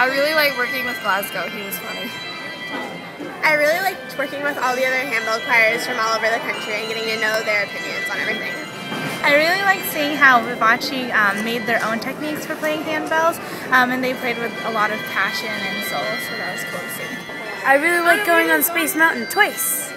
I really like working with Glasgow. He was funny. I really liked working with all the other handbell choirs from all over the country and getting to know their opinions on everything. I really liked seeing how Vivace um, made their own techniques for playing handbells, um, and they played with a lot of passion and soul, so that was cool to see. I really liked going on Space Mountain twice.